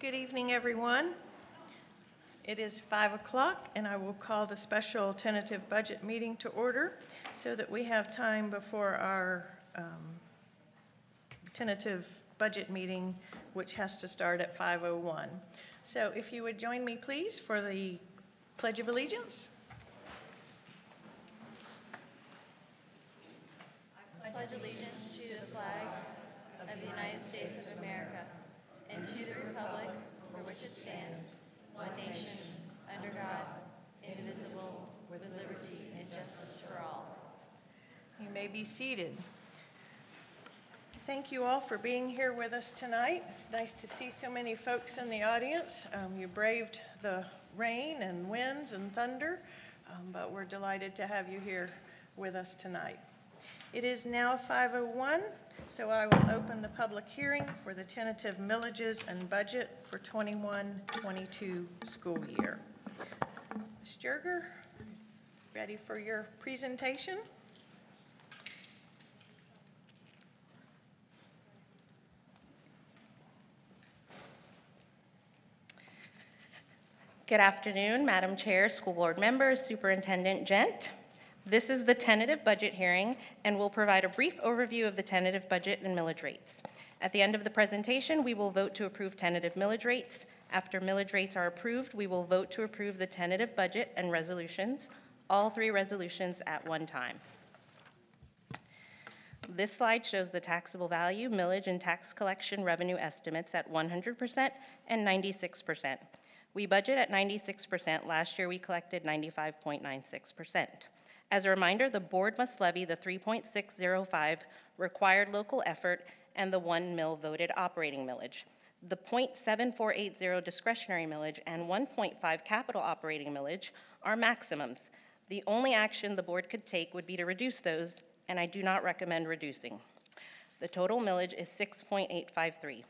Good evening, everyone. It is 5 o'clock, and I will call the special tentative budget meeting to order so that we have time before our um, tentative budget meeting, which has to start at 5:01. So if you would join me, please, for the Pledge of Allegiance. pledge allegiance to the flag of the United States of America and to the republic for which it stands, one nation, under God, indivisible, with liberty and justice for all. You may be seated. Thank you all for being here with us tonight. It's nice to see so many folks in the audience. Um, You braved the rain and winds and thunder, um, but we're delighted to have you here with us tonight. It is now 5:01, so I will open the public hearing for the tentative millages and budget for 21-22 school year. Ms. Jerger, ready for your presentation? Good afternoon, Madam Chair, School Board members, Superintendent Gent. This is the tentative budget hearing and we'll provide a brief overview of the tentative budget and millage rates. At the end of the presentation, we will vote to approve tentative millage rates. After millage rates are approved, we will vote to approve the tentative budget and resolutions, all three resolutions at one time. This slide shows the taxable value, millage, and tax collection revenue estimates at 100% and 96%. We budget at 96%. Last year, we collected 95.96%. As a reminder, the board must levy the 3.605 required local effort and the 1 mil voted operating millage. The .7480 discretionary millage and 1.5 capital operating millage are maximums. The only action the board could take would be to reduce those, and I do not recommend reducing. The total millage is 6.853.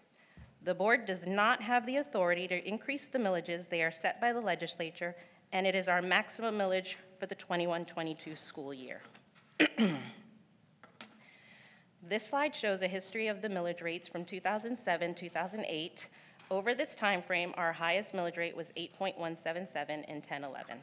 The board does not have the authority to increase the millages. They are set by the legislature, and it is our maximum millage for the 21-22 school year. This slide shows a history of the millage rates from 2007, 2008. Over this time frame, our highest millage rate was 8.177 in 1011.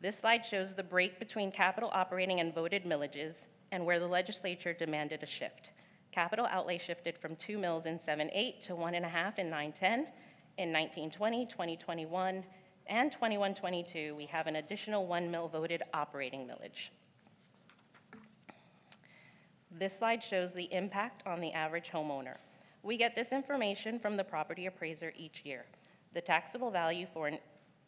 This slide shows the break between capital operating and voted millages and where the legislature demanded a shift. Capital outlay shifted from 2 mills in 7-8 to 1.5 in 9-10. In 1920, 2021, and 21-22, we have an additional 1 mill voted operating millage. This slide shows the impact on the average homeowner. We get this information from the property appraiser each year. The taxable value for an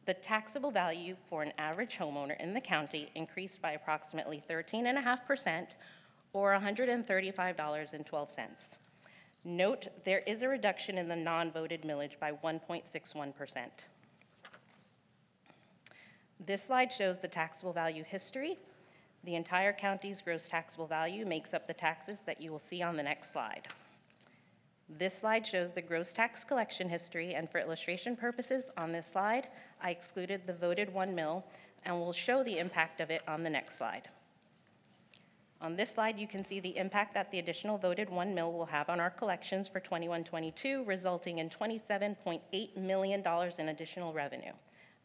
the taxable value for an average homeowner in the county increased by approximately 13.5% or $135.12. Note there is a reduction in the non-voted millage by 1.61%. This slide shows the taxable value history. The entire county's gross taxable value makes up the taxes that you will see on the next slide. This slide shows the gross tax collection history, and for illustration purposes on this slide, I excluded the voted one mill and will show the impact of it on the next slide. On this slide, you can see the impact that the additional voted one mill will have on our collections for 21-22, resulting in $27.8 million in additional revenue.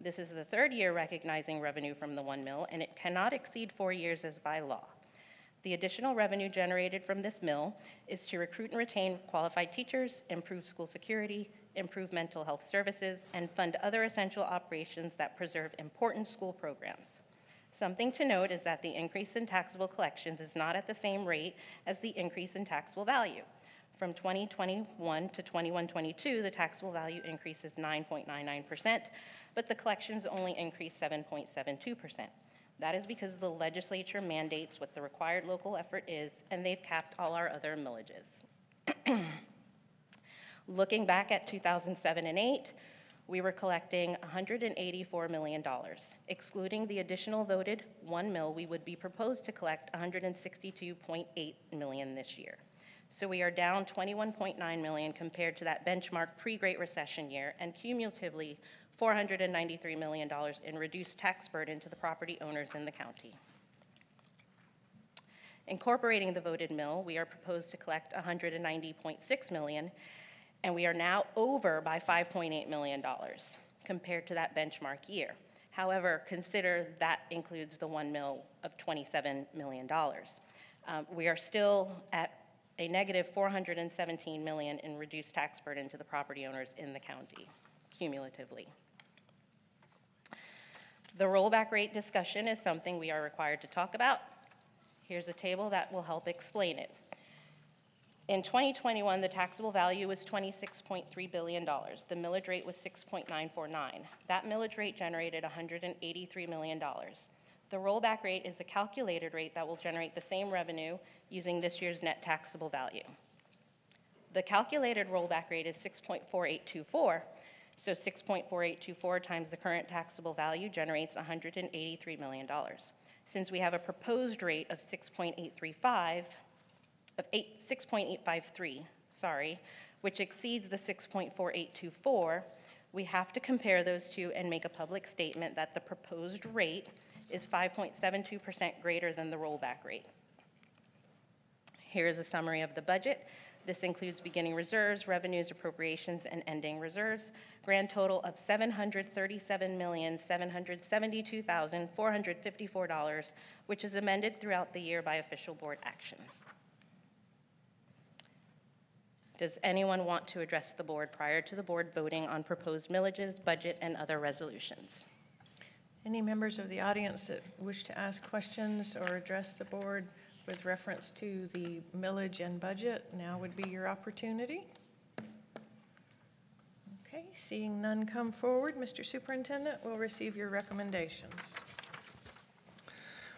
This is the third year recognizing revenue from the one mill, and it cannot exceed four years as by law. The additional revenue generated from this mill is to recruit and retain qualified teachers, improve school security, improve mental health services, and fund other essential operations that preserve important school programs. Something to note is that the increase in taxable collections is not at the same rate as the increase in taxable value. From 2021 to 21-22, the taxable value increase is 9.99%, but the collections only increase 7.72%. That is because the legislature mandates what the required local effort is, and they've capped all our other millages. Looking back at 2007 and 8, we were collecting $184 million. Excluding the additional voted one mill, we would be proposed to collect 162.8 million this year. So we are down 21.9 million compared to that benchmark pre-Great Recession year, and cumulatively $493 million in reduced tax burden to the property owners in the county. Incorporating the voted mill, we are proposed to collect 190.6 million, and we are now over by $5.8 million compared to that benchmark year. However, consider that includes the one mill of $27 million. Um, We are still at a negative 417 million in reduced tax burden to the property owners in the county cumulatively. The rollback rate discussion is something we are required to talk about. Here's a table that will help explain it. In 2021, the taxable value was $26.3 billion. The millage rate was 6.949. That millage rate generated $183 million. The rollback rate is a calculated rate that will generate the same revenue using this year's net taxable value. The calculated rollback rate is 6.4824, so 6.4824 times the current taxable value generates $183 million. Since we have a proposed rate of 6.835, of eight, 6.853, sorry, which exceeds the 6.4824, we have to compare those two and make a public statement that the proposed rate is 5.72% greater than the rollback rate. Here is a summary of the budget. This includes beginning reserves, revenues, appropriations, and ending reserves. Grand total of $737,772,454, which is amended throughout the year by official board action. Does anyone want to address the board prior to the board voting on proposed millages, budget, and other resolutions? Any members of the audience that wish to ask questions or address the board with reference to the millage and budget, now would be your opportunity. Okay, seeing none come forward, Mr. Superintendent will receive your recommendations.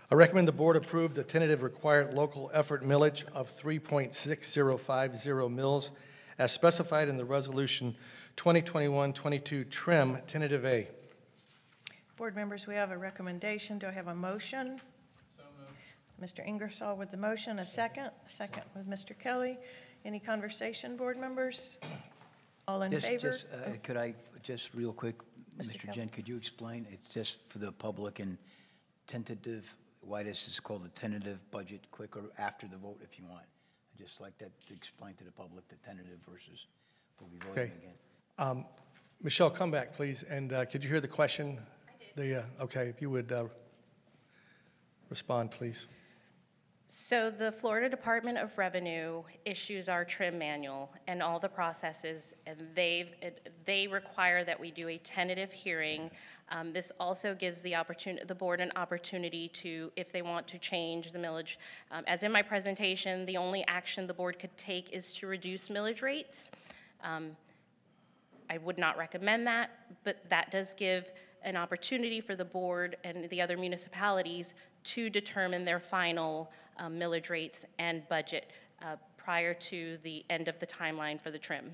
I recommend the board approve the tentative required local effort millage of 3.6050 mills as specified in the Resolution 2021-22 Trim Tentative A. Board members, we have a recommendation. Do I have a motion? Mr. Ingersoll with the motion, a second. A second with Mr. Kelly. Any conversation, board members? All in Just- favor? just, uh, Could I, just real quick, Mr. Mr. Kelly. Jen, could you explain? It's just for the public and tentative, why this is called a tentative budget, quick or after the vote if you want. I'd just like that to explain to the public the tentative versus we'll be voting Okay. again. Michelle, come back, please, and uh, could you hear the question? The, uh, okay, if you would uh, respond, please. So the Florida Department of Revenue issues our trim manual and all the processes, and they, they require that we do a tentative hearing. Um, This also gives the opportunity, the board an opportunity to, if they want to change the millage. Um, As in my presentation, the only action the board could take is to reduce millage rates. Um, I would not recommend that, but that does give an opportunity for the board and the other municipalities to determine their final um, millage rates and budget uh, prior to the end of the timeline for the trim.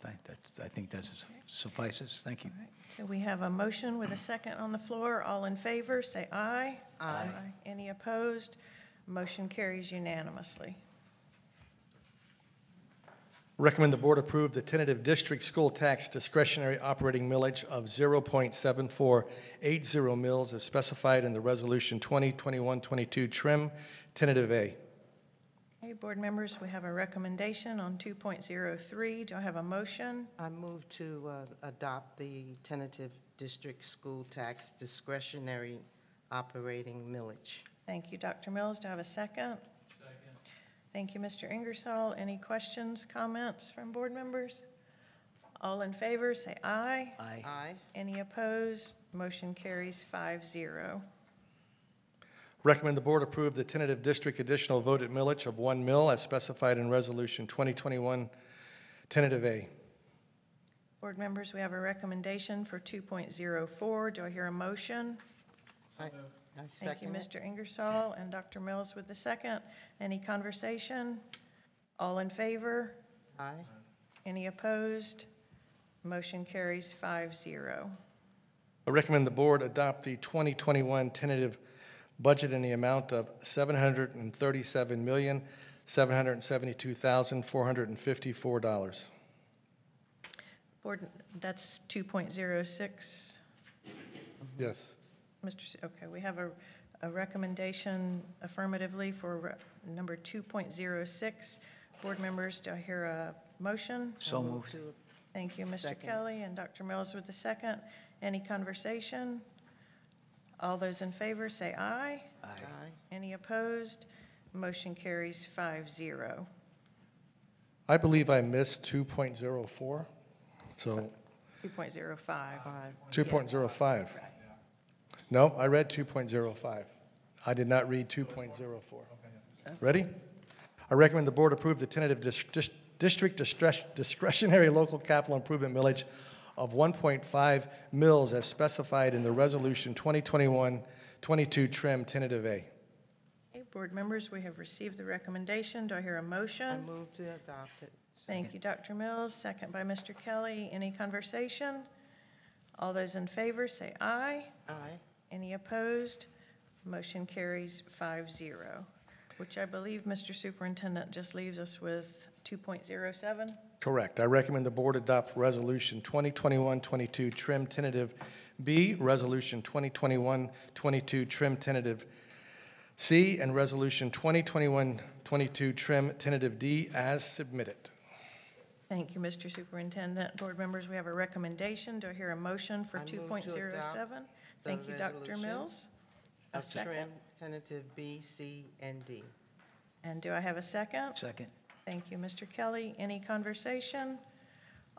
Thank- that- I think that suffices. Thank you. So we have a motion with a second on the floor. All in favor, say aye. Aye. Any opposed? Motion carries unanimously. Recommend the board approve the tentative district school tax discretionary operating millage of 0.7480 mills as specified in the Resolution 2021-22 Trim Tentative A. Okay, board members, we have a recommendation on 2.03. Do I have a motion? I move to uh, adopt the tentative district school tax discretionary operating millage. Thank you, Dr. Mills. Do I have a second? Second. Thank you, Mr. Ingersoll. Any questions, comments from board members? All in favor, say aye. Aye. Aye. Any opposed? Motion carries 5-0. Recommend the board approve the tentative district additional voted millage of 1 mill as specified in Resolution 2021 Tentative A. Board members, we have a recommendation for 2.04. Do I hear a motion? I I Thank you, second it. Mr. Ingersoll and Dr. Mills with the second. Any conversation? All in favor? Aye. Any opposed? Motion carries 5-0. I recommend the board adopt the 2021 tentative budget in the amount of $737,772,454. Board, that's 2.06. Yes. Mr., S- okay, we have a, a recommendation affirmatively for re- number 2.06. Board members, do I hear a motion? So moved. to- Thank you, Mr. Second. Kelly, and Dr. Mills with the second. Any conversation? All those in favor say aye. Aye. Aye. Any opposed? Motion carries five zero. I believe I missed 2.04, so 2.05. Five. 2.05. No, I read 2.05. I did not read 2.04. Ready? I recommend the board approve the tentative dis- dis- district distress- discretionary local capital improvement millage of 1.5 mills as specified in the resolution 2021-22 trim tentative A. Okay, board members, we have received the recommendation. Do I hear a motion? I move to adopt it. Thank you, Dr. Mills, second by Mr. Kelly. Any conversation? All those in favor say aye. Aye. Any opposed? Motion carries 5-0, which I believe, Mr. Superintendent, just leaves us with 2.07. Correct. I recommend the board adopt Resolution 2021-22 trim tentative B, Resolution 2021-22 trim tentative C, and Resolution 2021-22 trim tentative D as submitted. Thank you, Mr. Superintendent. Board members, we have a recommendation. Do I hear a motion for I move to 2.07? adopt Thank you, Dr. Mills. A second. tentative B, C, and D. And do I have a second? Second. Thank you, Mr. Kelly. Any conversation?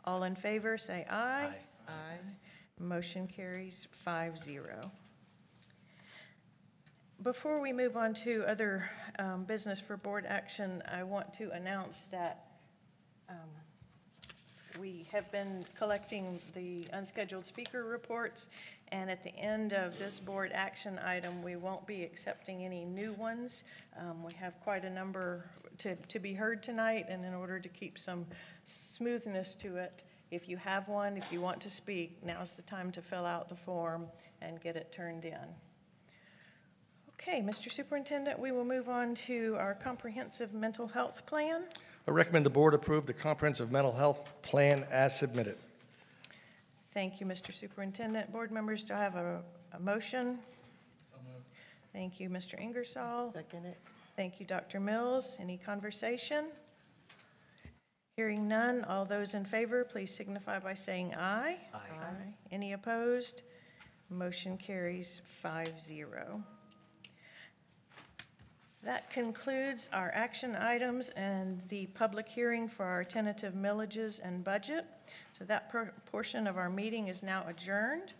All in favor, say aye. Aye. Motion carries five zero. Before we move on to other um, business for board action, I want to announce that um, we have been collecting the unscheduled speaker reports, and at the end of this board action item, we won't be accepting any new ones. Um, We have quite a number to, to be heard tonight, and in order to keep some smoothness to it, if you have one, if you want to speak, now's the time to fill out the form and get it turned in. Okay, Mr. Superintendent, we will move on to our comprehensive mental health plan. I recommend the board approve the comprehensive mental health plan as submitted. Thank you, Mr. Superintendent. Board members, do I have a, a motion? Thank you, Mr. Ingersoll. Second it? Thank you, Dr. Mills. Any conversation? Hearing none, all those in favor, please signify by saying aye. Aye. Any opposed? Motion carries five zero. That concludes our action items and the public hearing for our tentative millages and budget. So that por- portion of our meeting is now adjourned.